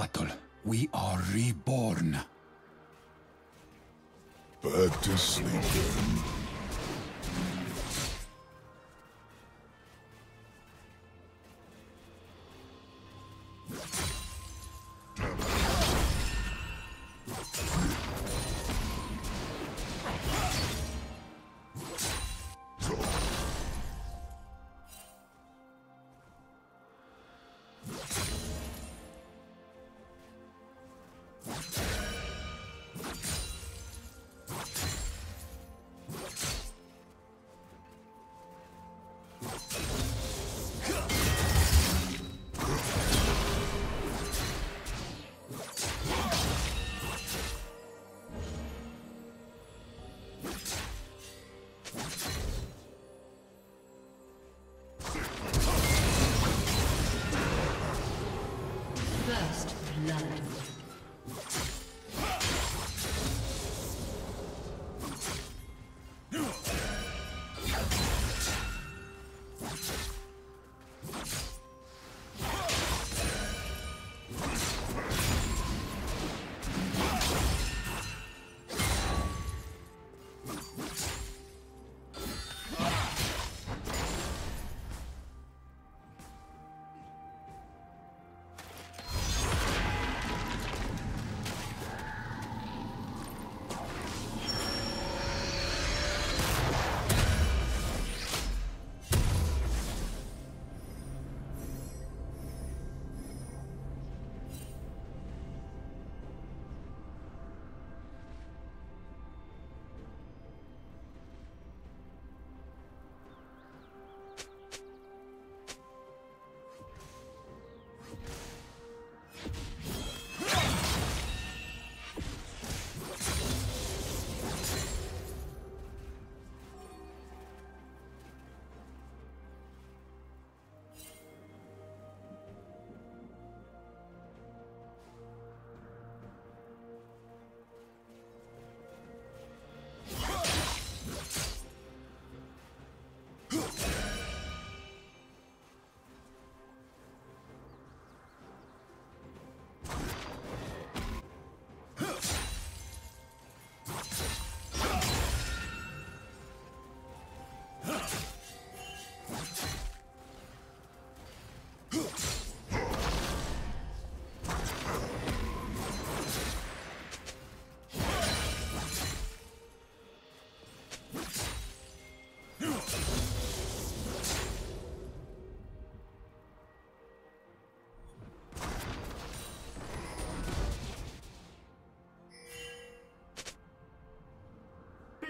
battle, we are reborn. Back to sleep then.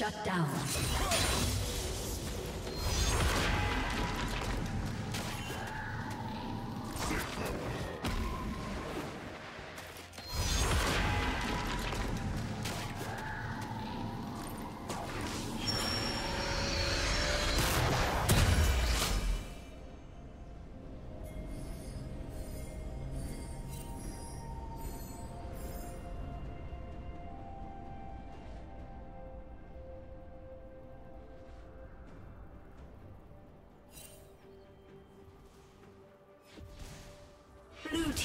Shut down.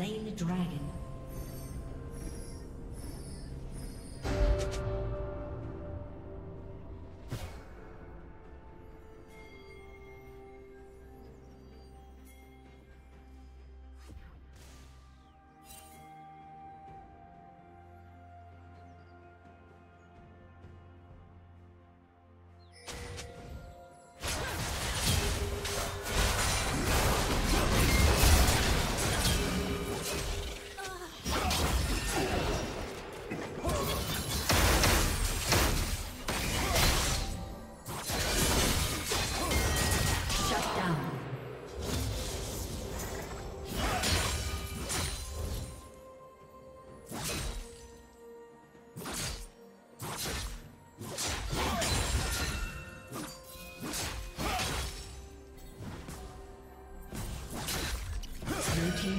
Slain the dragon.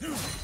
Hmm.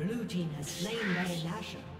Blue team has slain Baron Nashor.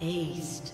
Aced.